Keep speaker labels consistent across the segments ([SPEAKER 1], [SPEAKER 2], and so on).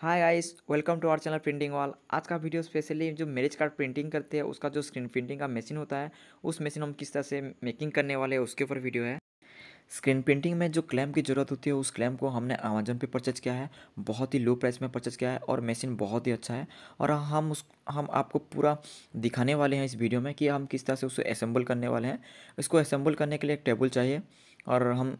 [SPEAKER 1] Hi guys welcome to our channel printing वाल आज का वीडियो स्पेशली जो मैरिज कार्ड प्रिंटिंग करते हैं, उसका जो स्क्रीन प्रिंटिंग का मशीन होता है, उस मशीन हम किस तरह से मेकिंग करने वाले हैं, उसके ऊपर वीडियो है। स्क्रीन प्रिंटिंग में जो क्लैम की ज़रूरत होती है, उस क्लैम को हमने अमेजन पे परचेज किया है, बहुत ही लो प्राइस में परचेज किया है और मशीन बहुत ही अच्छा है। और हम उस, हम आपको पूरा दिखाने वाले हैं इस वीडियो में कि हम किस तरह से उसे असेंबल करने वाले हैं। इसको असेंबल करने के लिए एक टेबल चाहिए और हम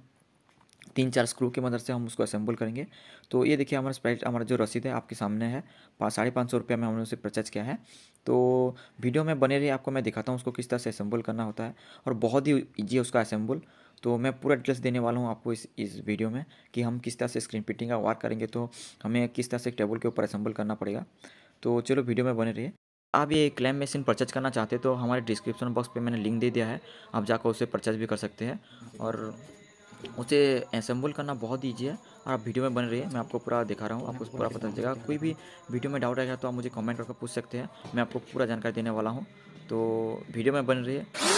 [SPEAKER 1] तीन चार स्क्रू की मदद से हम उसको असेंबल करेंगे। तो ये देखिए हमारा स्प्राइट हमारा जो रसीद है आपके सामने है। पाँच साढ़े पाँच सौ रुपया में हमने उसे परचेज किया है। तो वीडियो में बने रही आपको मैं दिखाता हूँ उसको किस तरह से असेंबल करना होता है और बहुत ही ईजी है उसका असेंबल तो मैं पूरा डिटेल्स देने वाला हूँ आपको इस इस वीडियो में कि हम किस तरह से स्क्रीन प्रिंटिंग का वार करेंगे। तो हमें किस तरह से टेबल के ऊपर असेंबल करना पड़ेगा। तो चलो वीडियो में बने रहिए। आप ये क्लैम मशीन परचेज करना चाहते तो हमारे डिस्क्रिप्शन बॉक्स पे मैंने लिंक दे दिया है। आप जाकर उसे परचेज भी कर सकते हैं और उसे असेंबल करना बहुत ईजी है। और आप वीडियो में बन रही है, मैं आपको पूरा दिखा रहा हूँ, आपको पूरा पता चलेगा कोई भी वीडियो में डाउट आएगा तो आप मुझे कमेंट करके पूछ सकते हैं, मैं आपको पूरा जानकारी देने वाला हूँ। तो वीडियो में बन रही है।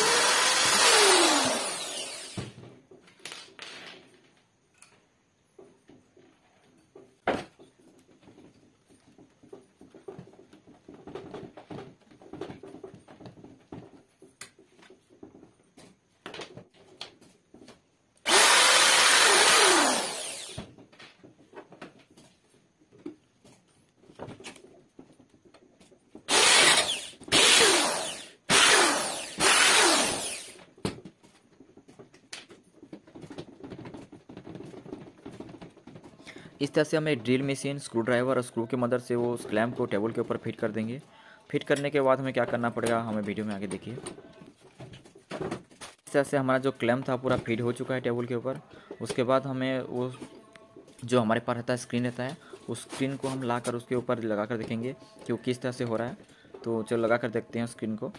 [SPEAKER 1] इस तरह से हम एक ड्रिल मशीन स्क्रू ड्राइवर और स्क्रू की मदद से वो उस क्लैम्प को टेबल के ऊपर फिट कर देंगे। फिट करने के बाद हमें क्या करना पड़ेगा, हमें वीडियो में आगे देखिए। इस तरह से हमारा जो क्लैम्प था पूरा फिट हो चुका है टेबल के ऊपर। उसके बाद हमें वो जो हमारे पास रहता है स्क्रीन रहता है, उस स्क्रीन को हम ला कर उसके ऊपर लगा कर देखेंगे कि वो किस तरह से हो रहा है। तो चलो लगा कर देखते हैं स्क्रीन को।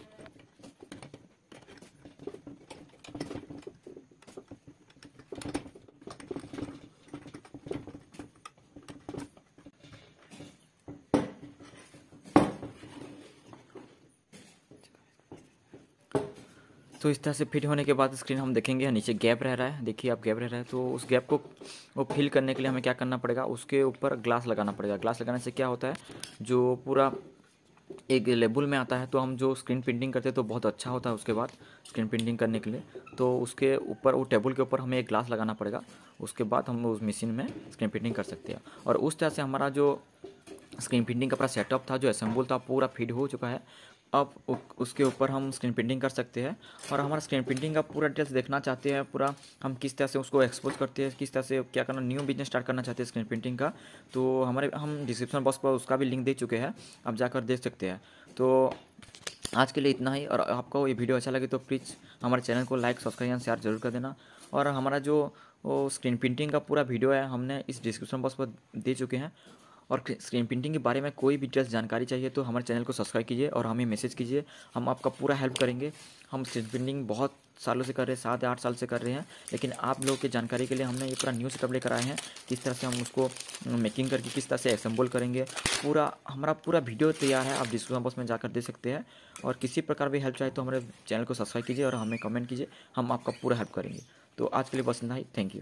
[SPEAKER 1] तो इस तरह से फिट होने के बाद स्क्रीन हम देखेंगे नीचे गैप रह रहा है। देखिए, आप गैप रह रहा है तो उस गैप को वो फिल करने के लिए हमें क्या करना पड़ेगा? उसके ऊपर ग्लास लगाना पड़ेगा। ग्लास लगाने से क्या होता है? जो पूरा एक लेबल में आता है तो हम जो स्क्रीन प्रिंटिंग करते हैं तो बहुत अच्छा होता है उसके बाद स्क्रीन प्रिंटिंग करने के लिए। तो उसके ऊपर, वो टेबल के ऊपर हमें एक ग्लास लगाना पड़ेगा। उसके बाद हम उस मशीन में स्क्रीन प्रिंटिंग कर सकते हैं। और उस तरह से हमारा जो स्क्रीन प्रिंटिंग का पूरा सेटअप था, जो असेंबल था, पूरा फिट हो चुका है। अब उसके ऊपर हम स्क्रीन प्रिंटिंग कर सकते हैं और हमारा स्क्रीन प्रिंटिंग का पूरा डिटेल्स देखना चाहते हैं, पूरा हम किस तरह से उसको एक्सपोज करते हैं, किस तरह से क्या करना न्यू बिज़नेस स्टार्ट करना चाहते हैं स्क्रीन प्रिंटिंग का तो हमारे, हम डिस्क्रिप्शन बॉक्स पर उसका भी लिंक दे चुके हैं, आप जाकर देख सकते हैं। तो आज के लिए इतना ही, और आपको ये वीडियो अच्छा लगे तो प्लीज़ हमारे चैनल को लाइक सब्सक्राइब एंड शेयर ज़रूर कर देना। और हमारा जो स्क्रीन प्रिंटिंग का पूरा वीडियो है, हमने इस डिस्क्रिप्शन बॉक्स पर दे चुके हैं। और स्क्रीन प्रिंटिंग के बारे में कोई भी डिटेल्स जानकारी चाहिए तो हमारे चैनल को सब्सक्राइब कीजिए और हमें मैसेज कीजिए। हम आपका पूरा हेल्प करेंगे। हम स्क्रीन प्रिंटिंग बहुत सालों से कर रहे हैं, सात आठ साल से कर रहे हैं, लेकिन आप लोगों की जानकारी के लिए हमने ये पूरा न्यू सेटअप लेकर आए हैं, किस तरह से हम उसको मेकिंग करके किस तरह से असेंबल करेंगे। पूरा, हमारा पूरा वीडियो तैयार है, आप डिस्क्रिप्शन बॉक्स में जाकर दे सकते हैं। और किसी प्रकार भी हेल्प चाहिए तो हमारे चैनल को सब्सक्राइब कीजिए और हमें कमेंट कीजिए, हम आपका पूरा हेल्प करेंगे। तो आज के लिए बस इतना ही। Thank you